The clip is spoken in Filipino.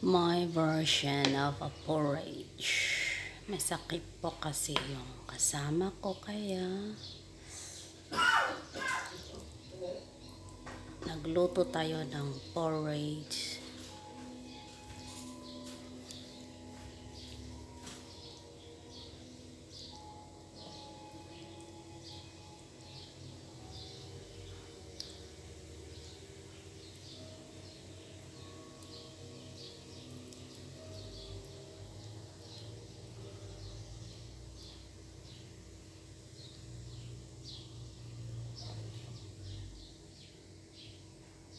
my version of a porridge. Masakit po kasi yung kasama ko kaya nagluto tayo ng porridge